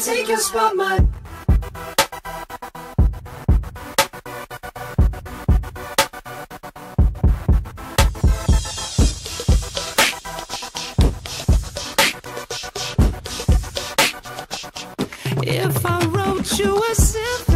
take your spot, my. If I wrote you a symphony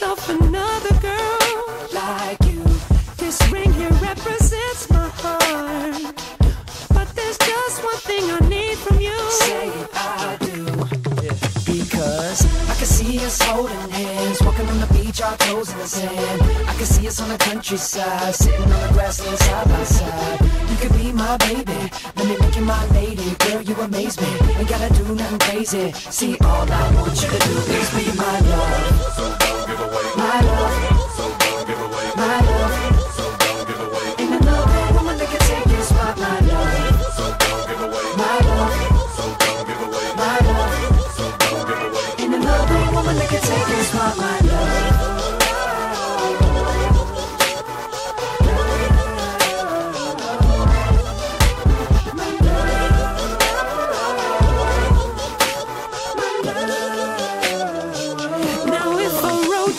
seen holding hands, walking on the beach, our toes in the sand. I can see us on the countryside, sitting on the grassland side by side. You could be my baby, let me make you my lady. Girl, you amaze me, ain't gotta do nothing crazy. See, all I want you to do is be my love. So don't give away. My love,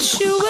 you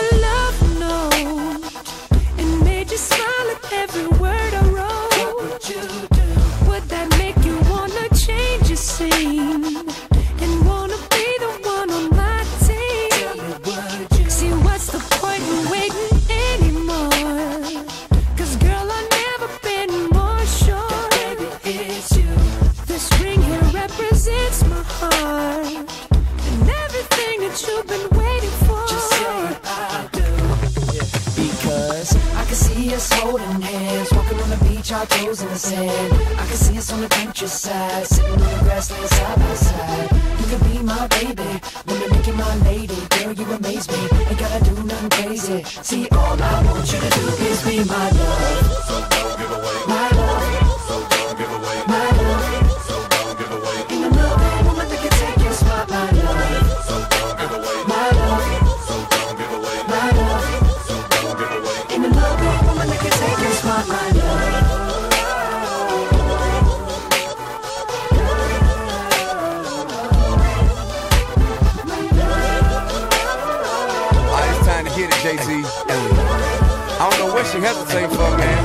see us holding hands, walking on the beach, our toes in the sand. I can see us on the countryside, sitting on the grassland side by side. You could be my baby, me make you my lady. Girl, you amaze me, ain't gotta do nothing crazy. See, all I want you to do is be my Hit it, Jay Z. I don't know what she hesitating for, man.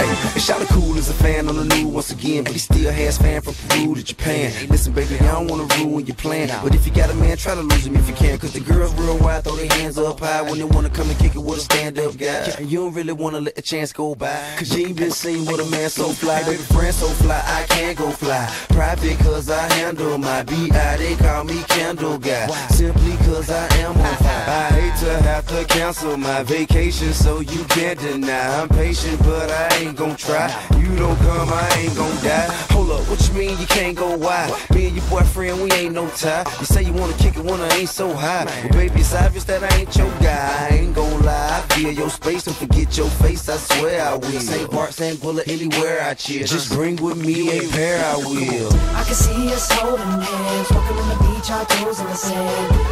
Hey, Shot cool as a fan on the new once again, but he still has fan from Peru to Japan. Listen, baby, I don't wanna ruin your plan, but if you got a man, try to lose him if you can, cause the girls real wide throw their hands up high when they wanna come and kick it with a stand-up guy. And you don't really wanna let the chance go by, cause you ain't been seen with a man so fly, baby, friend so fly, I can't go fly. Private cause I handle my B.I. They call me Candle Guy, simply cause I am on fire. I hate to have to cancel my vacation, so you can't deny. I'm patient, but I ain't gon' try. You don't come, I ain't gon' die. Hold up, what you mean you can't go wide? Me and your boyfriend, we ain't no tie. You say you wanna kick it when I ain't so high. But baby, it's obvious that I ain't your guy. I ain't gon' lie. I feel your space and forget your face, I swear I will. St. Bart, St. Bullet, anywhere I chill. Just uh-huh. bring with me a pair, I will. I can see us holding hands, walking on the beach, our toes in the sand.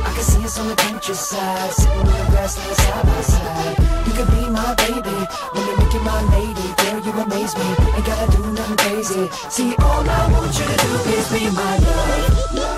On the countryside, sitting on the grassland side by side. You could be my baby, let me make you my lady. Girl, you amaze me, ain't gotta do nothing crazy. See, all I want you to do is be my love.